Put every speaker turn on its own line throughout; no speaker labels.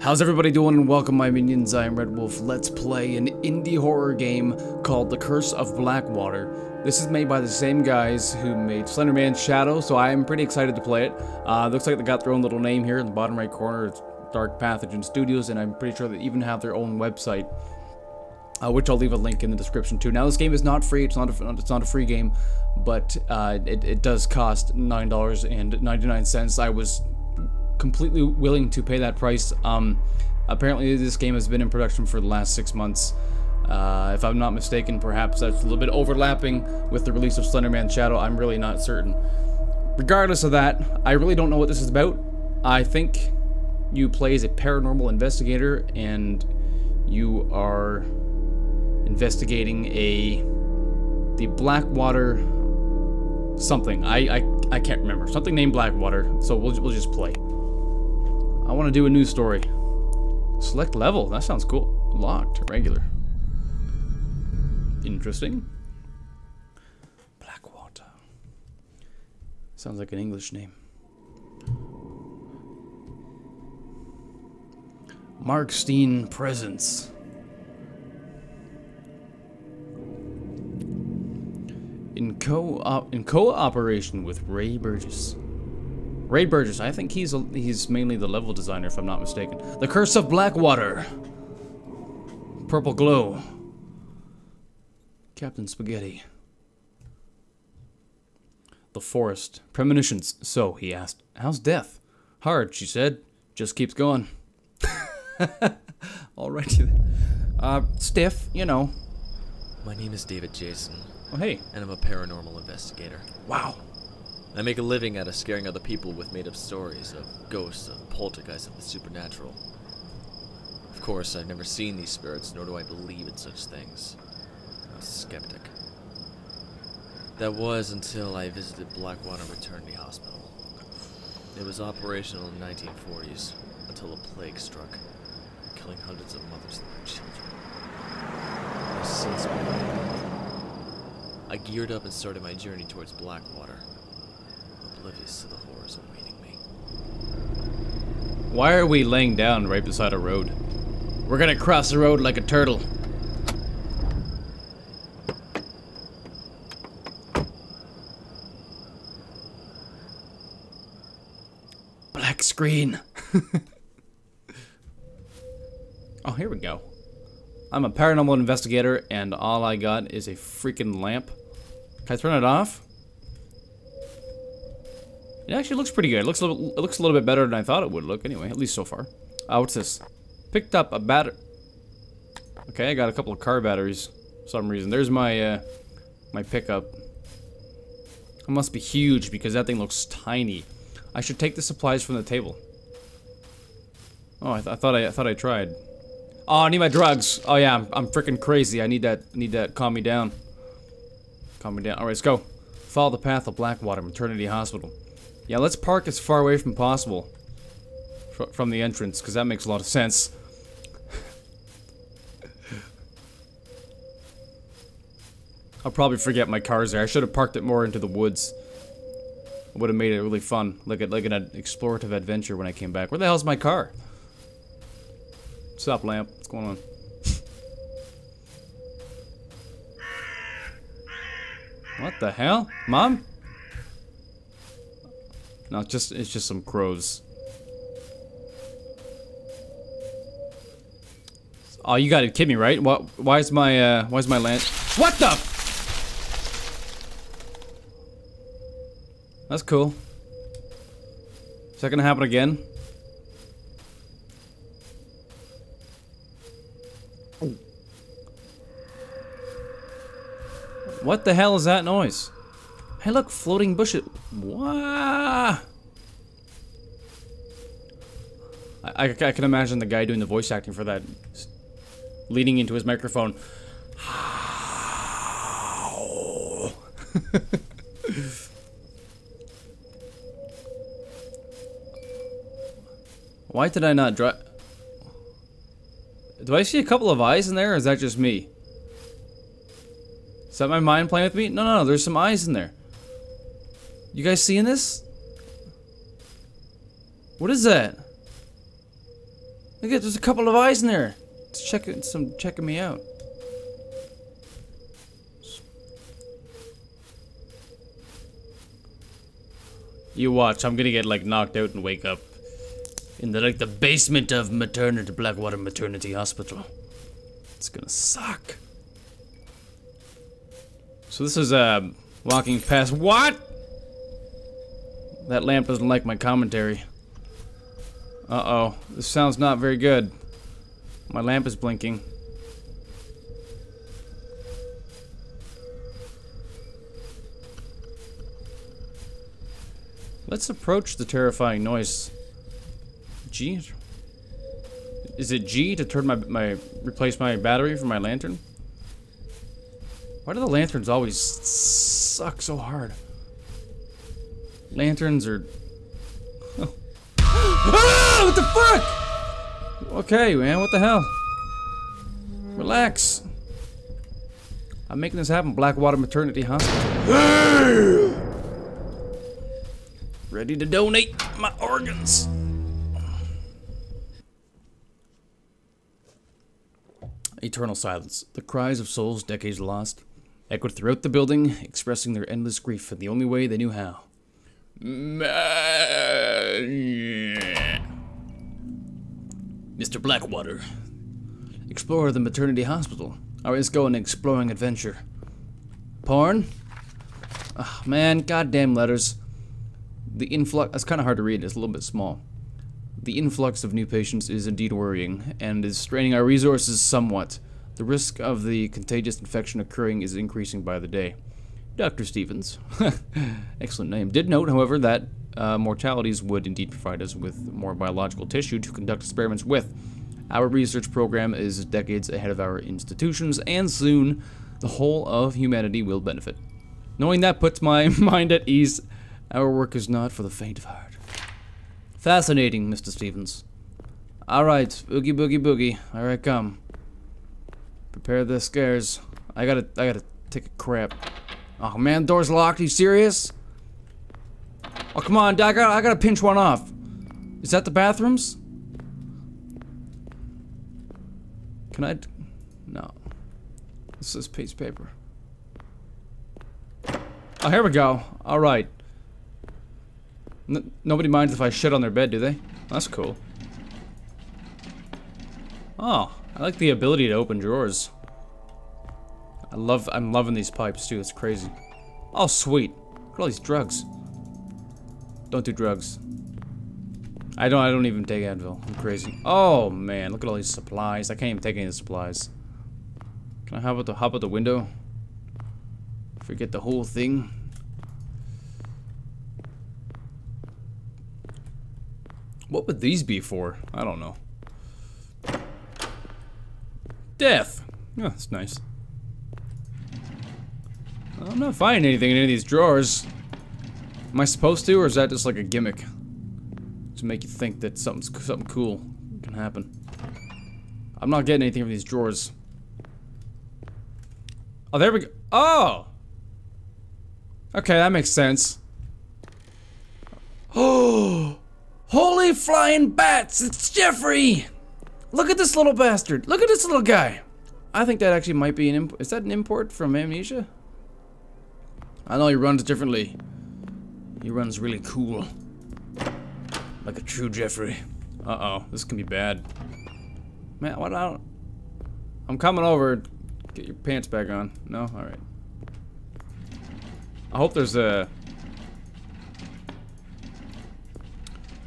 How's everybody doing and welcome my minions, I am Raedwulf. Let's play an indie horror game called The Curse of Blackwater. This is made by the same guys who made Slenderman Shadow, so I am pretty excited to play it. Uh, looks like they got their own little name here in the bottom right corner. It's Dark Pathogen Studios, and I'm pretty sure they even have their own website. Uh, which I'll leave a link in the description too. Now this game is not free, it's not a, it's not a free game, but uh, it, it does cost $9.99. I was completely willing to pay that price. Um, apparently, this game has been in production for the last six months. Uh, if I'm not mistaken, perhaps that's a little bit overlapping with the release of Slenderman Shadow. I'm really not certain. Regardless of that, I really don't know what this is about. I think you play as a paranormal investigator and you are investigating a the Blackwater something. I I, I can't remember. Something named Blackwater. So we'll we'll just play. I want to do a new story. Select level. That sounds cool. Locked. Regular. Interesting. Blackwater. Sounds like an English name. Markstein Presents. In co in cooperation with Ray Burgess. Ray Burgess, I think he's a, he's mainly the level designer, if I'm not mistaken. The Curse of Blackwater. Purple Glow. Captain Spaghetti. The Forest. Premonitions. So, he asked, how's death? Hard, she said. Just keeps going. Alrighty then. Uh, stiff, you know.
My name is David Jason.
Oh, hey.
And I'm a paranormal investigator.
Wow.
I make a living out of scaring other people with made-up stories of ghosts, of poltergeists, of the supernatural. Of course, I've never seen these spirits, nor do I believe in such things. I'm a skeptic. That was until I visited Blackwater Maternity Hospital. It was operational in the 1940s, until a plague struck, killing hundreds of mothers and their children. I've since I geared up and started my journey towards Blackwater oblivious to the horrors awaiting me.
Why are we laying down right beside a road? We're gonna cross the road like a turtle. Black screen. oh, here we go. I'm a paranormal investigator, and all I got is a freaking lamp. Can I turn it off? It actually looks pretty good. It looks a little, it looks a little bit better than I thought it would look. Anyway, at least so far. Uh, what's this? Picked up a batter. Okay, I got a couple of car batteries. For some reason. There's my uh, my pickup. It must be huge because that thing looks tiny. I should take the supplies from the table. Oh, I, th I thought I, I, thought I tried. Oh, I need my drugs. Oh yeah, I'm, I'm freaking crazy. I need that. Need that. Calm me down. Calm me down. All right, let's go. Follow the path of Blackwater Maternity Hospital. Yeah, let's park as far away from possible. Fr from the entrance, because that makes a lot of sense. I'll probably forget my car's there. I should have parked it more into the woods. Would have made it really fun, like a, like an explorative adventure when I came back. Where the hell's my car? Stop, lamp. What's going on? what the hell, mom? No, it's just it's just some crows. Oh, you gotta kid me, right? What? Why is my uh? Why is my land? What the? That's cool. Is that gonna happen again? What the hell is that noise? Hey, look, floating bushes. Wow. I, I, can imagine the guy doing the voice acting for that leaning into his microphone. Why did I not drive? Do I see a couple of eyes in there, or is that just me? Is that my mind playing with me? No, no, no, there's some eyes in there. You guys seeing this? What is that? Look at there's a couple of eyes in there. It's checking some checking me out. You watch, I'm gonna get like knocked out and wake up in the like the basement of maternity Blackwater Maternity Hospital. It's gonna suck. So this is uh walking past what? That lamp doesn't like my commentary. Uh-oh. This sounds not very good. My lamp is blinking. Let's approach the terrifying noise. G? Is it G to turn my, my, replace my battery for my lantern? Why do the lanterns always suck so hard? Lanterns are... Ah! What the fuck? Okay, man, what the hell? Relax. I'm making this happen, Blackwater Maternity Hospital. Ready to donate my organs. Eternal silence. The cries of souls decades lost echoed throughout the building, expressing their endless grief in the only way they knew how. Mr. Blackwater. Explore the maternity hospital. Or is go an exploring adventure. Porn? Oh, man, goddamn letters. The influx, that's kind of hard to read, it's a little bit small. The influx of new patients is indeed worrying, and is straining our resources somewhat. The risk of the contagious infection occurring is increasing by the day. Dr. Stevens, excellent name, did note, however, that uh, mortalities would indeed provide us with more biological tissue to conduct experiments with. Our research program is decades ahead of our institutions, and soon the whole of humanity will benefit. Knowing that puts my mind at ease. Our work is not for the faint of heart. Fascinating, Mr. Stevens. Alright, oogie boogie boogie. Here I come. Prepare the scares. I gotta, I gotta take a crap. Oh man, door's locked. Are you serious? Oh come on, I got, I gotta pinch one off. Is that the bathrooms? Can I? No. This is piece of paper. Oh, here we go. All right. N nobody minds if I shit on their bed, do they? That's cool. Oh, I like the ability to open drawers. I love, I'm loving these pipes too, it's crazy. Oh, sweet. Look at all these drugs. Don't do drugs. I don't, I don't even take Advil. I'm crazy. Oh, man, look at all these supplies. I can't even take any of the supplies. Can I hop out the, hop out the window? Forget the whole thing. What would these be for? I don't know. Death. Oh, that's nice. I'm not finding anything in any of these drawers. Am I supposed to, or is that just like a gimmick? To make you think that something's something cool can happen. I'm not getting anything from these drawers. Oh, there we go. Oh! Okay, that makes sense. Oh! Holy flying bats! It's Jeffrey! Look at this little bastard. Look at this little guy. I think that actually might be an import. Is that an import from Amnesia? I know he runs differently. He runs really cool. Like a true Jeffrey. Uh-oh, this can be bad. Man, what I don't... I'm coming over. Get your pants back on. No? Alright. I hope there's a...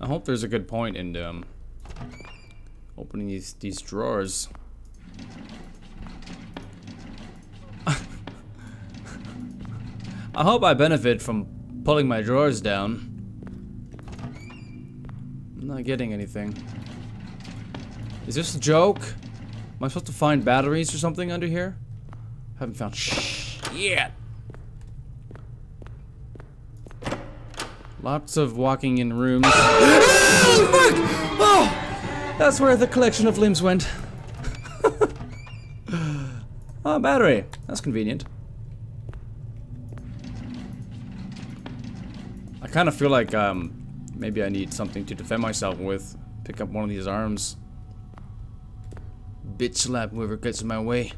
I hope there's a good point in, um... Opening these, these drawers. I hope I benefit from pulling my drawers down. I'm not getting anything. Is this a joke? Am I supposed to find batteries or something under here? Haven't found shh yet. Lots of walking in rooms. oh, oh, that's where the collection of limbs went. oh, battery. That's convenient. Kind of feel like um, maybe I need something to defend myself with. Pick up one of these arms. bitch slap whoever gets in my way.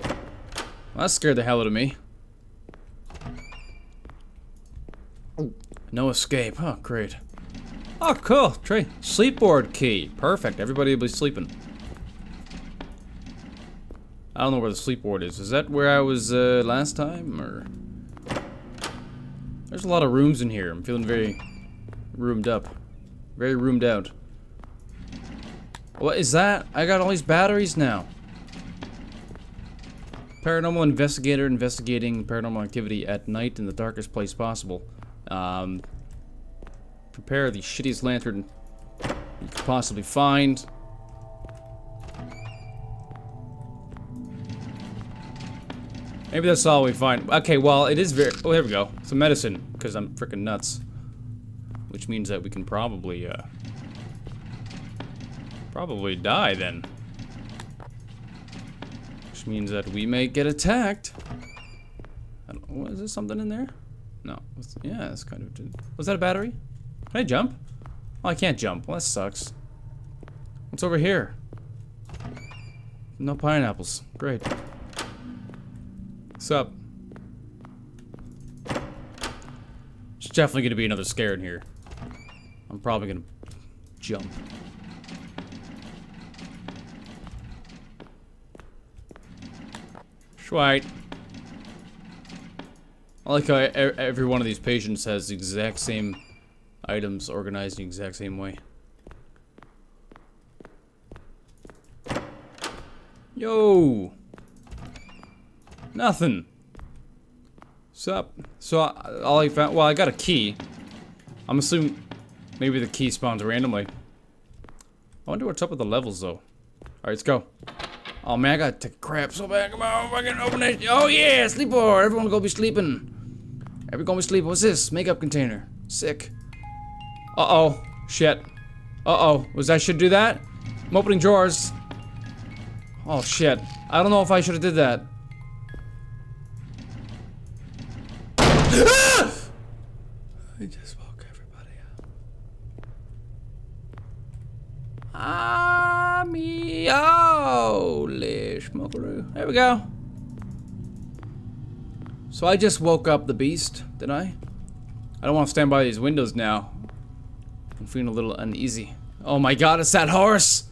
Well, that scared the hell out of me. No escape. Oh, great. Oh, cool. Trey, sleepboard key. Perfect. Everybody will be sleeping. I don't know where the sleepboard is. Is that where I was uh, last time, or? There's a lot of rooms in here. I'm feeling very roomed up. Very roomed out. What is that? I got all these batteries now. Paranormal investigator investigating paranormal activity at night in the darkest place possible. Um, prepare the shittiest lantern you could possibly find. Maybe that's all we find. Okay, well, it is very... Oh, here we go. Some medicine, because I'm freaking nuts. Which means that we can probably, uh... Probably die, then. Which means that we may get attacked. Is there something in there? No. Yeah, it's kind of... Was that a battery? Can I jump? Oh, I can't jump. Well, that sucks. What's over here? No pineapples. Great. What's up? There's definitely gonna be another scare in here. I'm probably gonna jump. Schweit. I like how every one of these patients has the exact same items organized the exact same way. Yo! Nothing. Sup? So, all I found- well, I got a key. I'm assuming maybe the key spawns randomly. I wonder what's up with the levels, though. Alright, let's go. Oh, man, I gotta take crap so bad. Come on, fucking open it. Oh, yeah, sleeper. Everyone go be sleeping. Everyone gonna be sleeping. What's this? Makeup container. Sick. Uh-oh. Shit. Uh-oh. Was that should do that? I'm opening drawers. Oh, shit. I don't know if I should have did that. Ami holy smokeroo. There we go. So I just woke up the beast, did I? I don't want to stand by these windows now. I'm feeling a little uneasy. Oh my god, it's that horse!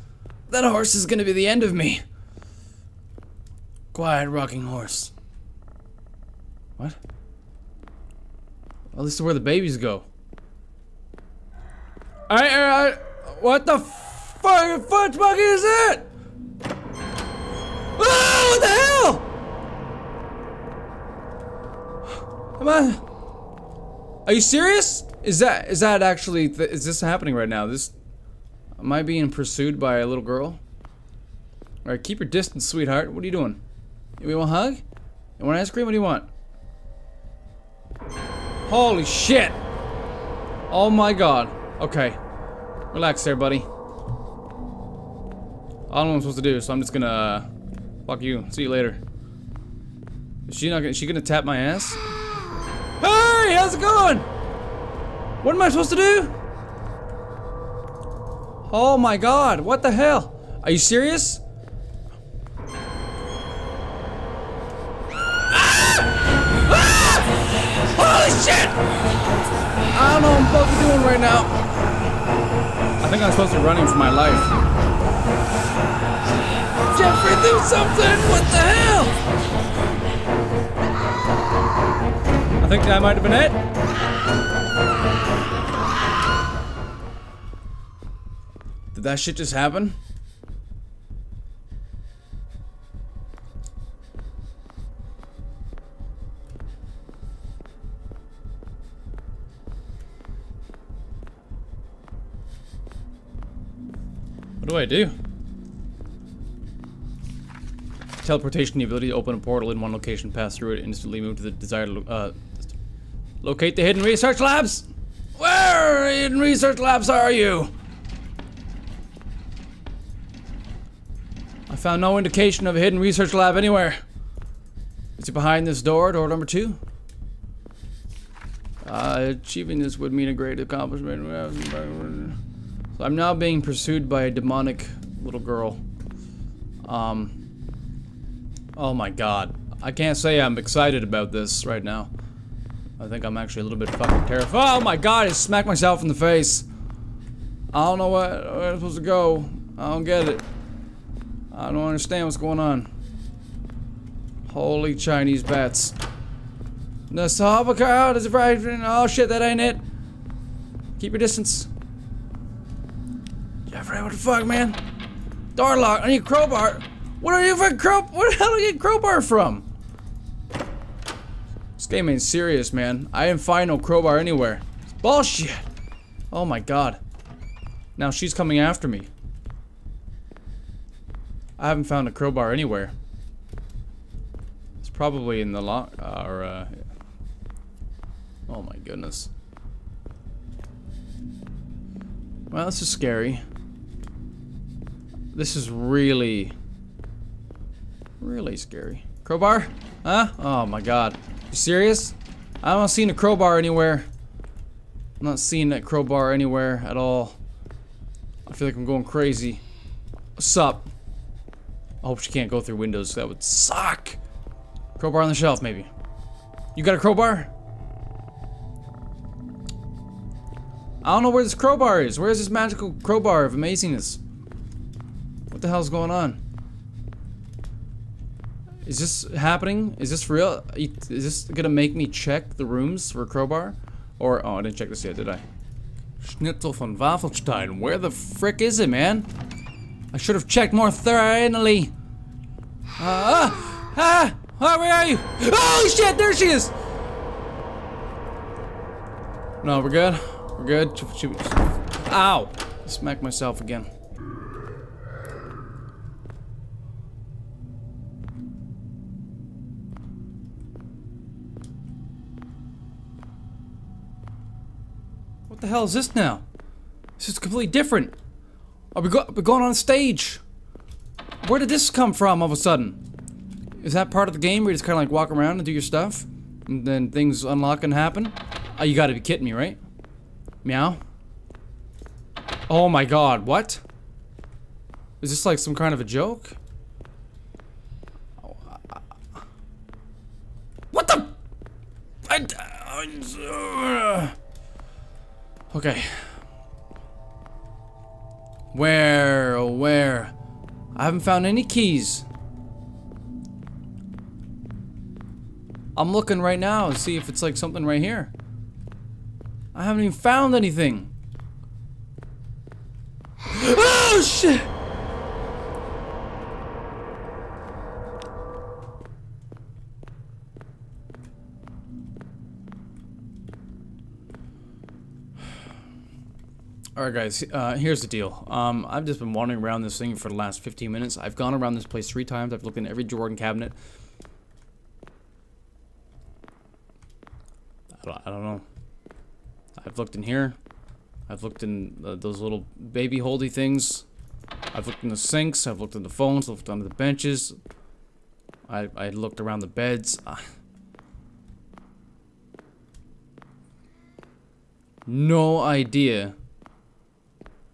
That horse is gonna be the end of me. Quiet rocking horse. What? Well, this is where the babies go. I, I, I what the fucking fudge monkey is that? Oh, what the hell? Come on. Are you serious? Is that, is that actually, th is this happening right now? This, am I being pursued by a little girl? Alright, keep your distance, sweetheart. What are you doing? You want a hug? You want ice cream? What do you want? Holy shit! Oh my god. Okay. Relax there, buddy. I don't know what I'm supposed to do, so I'm just gonna... Uh, fuck you. See you later. Is she not gonna... Is she gonna tap my ass? Hey! How's it going? What am I supposed to do? Oh my god. What the hell? Are you serious? Holy shit! I don't know what I'm supposed to be doing right now. I think I'm supposed to be running for my life. Jeffrey, do something! What the hell? I think that might have been it. Did that shit just happen? What do I do? Teleportation, the ability to open a portal in one location, pass through it, instantly move to the desired uh, locate the hidden research labs. Where hidden research labs are you? I found no indication of a hidden research lab anywhere. Is it behind this door, door number two? Uh, achieving this would mean a great accomplishment. So I'm now being pursued by a demonic little girl. Um, oh my god. I can't say I'm excited about this right now. I think I'm actually a little bit fucking terrified. Oh my god, I smacked myself in the face. I don't know what, where I'm supposed to go. I don't get it. I don't understand what's going on. Holy Chinese bats. The Sahaba crowd is right. Oh shit, that ain't it. Keep your distance. Jeffrey, what the fuck, man? Door lock. I need a crowbar. What are you for? Where the hell do I get crowbar from? This game ain't serious, man. I didn't find no crowbar anywhere. It's bullshit. Oh my god. Now she's coming after me. I haven't found a crowbar anywhere. It's probably in the lock, uh, or, uh... Oh my goodness. Well, this is scary. This is really, really scary. Crowbar? Huh? Oh my god. You serious? I'm not seeing a crowbar anywhere. I'm not seeing that crowbar anywhere at all. I feel like I'm going crazy. What's up? I hope she can't go through windows. That would suck. Crowbar on the shelf, maybe. You got a crowbar? I don't know where this crowbar is. Where is this magical crowbar of amazingness? What the hell's going on? Is this happening? Is this real? Is this gonna make me check the rooms for crowbar? Or, oh, I didn't check this yet, did I? Schnitzel von Waffelstein. Where the frick is it, man? I should have checked more thoroughly. Ah! Ah! ah where are you? Oh, shit! There she is! No, we're good. We're good. Ow! Smack myself again. The hell is this now? This is completely different. Are we, go we going on stage? Where did this come from all of a sudden? Is that part of the game where you just kind of like walk around and do your stuff? And then things unlock and happen? Oh, you gotta be kidding me, right? Meow? Oh my god, what? Is this like some kind of a joke? What the? I, I, okay. Where, oh where? I haven't found any keys. I'm looking right now to see if it's like something right here. I haven't even found anything. Oh shit! Alright guys, uh, here's the deal. Um, I've just been wandering around this thing for the last 15 minutes. I've gone around this place three times. I've looked in every Jordan cabinet. I don't, I don't know. I've looked in here. I've looked in uh, those little baby holdy things. I've looked in the sinks. I've looked in the phones. I've looked under the benches. I, I looked around the beds. No idea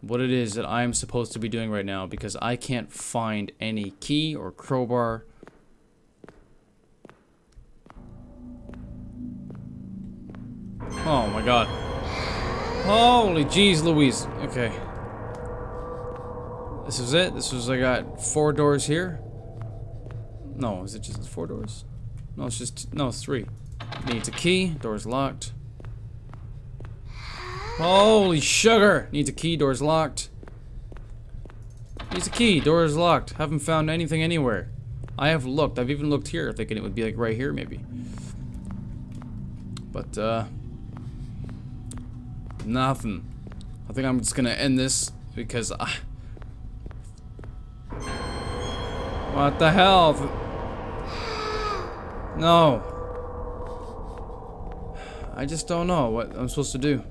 what it is that I'm supposed to be doing right now because I can't find any key or crowbar. Oh my god. Holy jeez Louise. Okay. This is it. This was I got four doors here. No, is it just four doors? No, it's just no, it's three. Needs a key. Door's locked. Holy sugar! Needs a key. Door's locked. Needs a key. Door's locked. Haven't found anything anywhere. I have looked. I've even looked here, thinking it would be like right here, maybe. But uh, Nothing. I think I'm just gonna end this because I... What the hell? No. I just don't know what I'm supposed to do.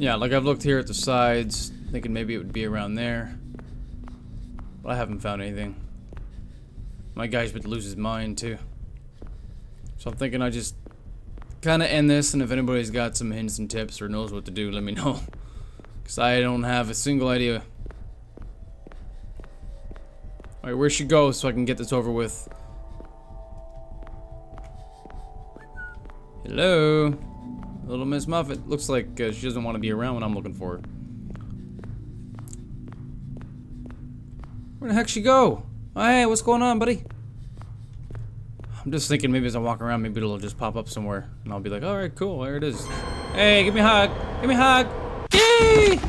Yeah, like I've looked here at the sides, thinking maybe it would be around there. But I haven't found anything. My guy's to lose his mind too. So I'm thinking I just kind of end this, and if anybody's got some hints and tips or knows what to do, let me know. Because I don't have a single idea. Alright, where she go so I can get this over with? Hello? Little Miss Muffet. Looks like uh, she doesn't want to be around when I'm looking for her. Where the heck she go? Hey, what's going on, buddy? I'm just thinking maybe as I walk around, maybe it'll just pop up somewhere. And I'll be like, alright, cool, there it is. Hey, give me a hug. Give me a hug. Yay!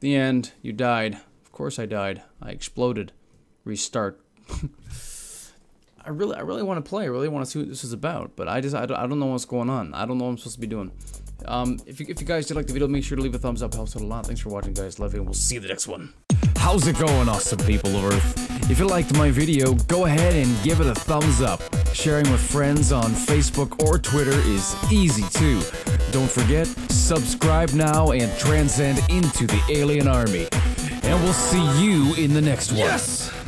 The end. You died. Of course I died. I exploded. Restart. I really, I really want to play. I really want to see what this is about. But I just, I don't, I don't know what's going on. I don't know what I'm supposed to be doing. Um, if you, if you guys did like the video, make sure to leave a thumbs up. Helps out a lot. Thanks for watching, guys. Love you, and we'll see you the next one.
How's it going, awesome people of Earth? If you liked my video, go ahead and give it a thumbs up. Sharing with friends on Facebook or Twitter is easy too. Don't forget, subscribe now and transcend into the alien army. And we'll see you in the next one.
Yes!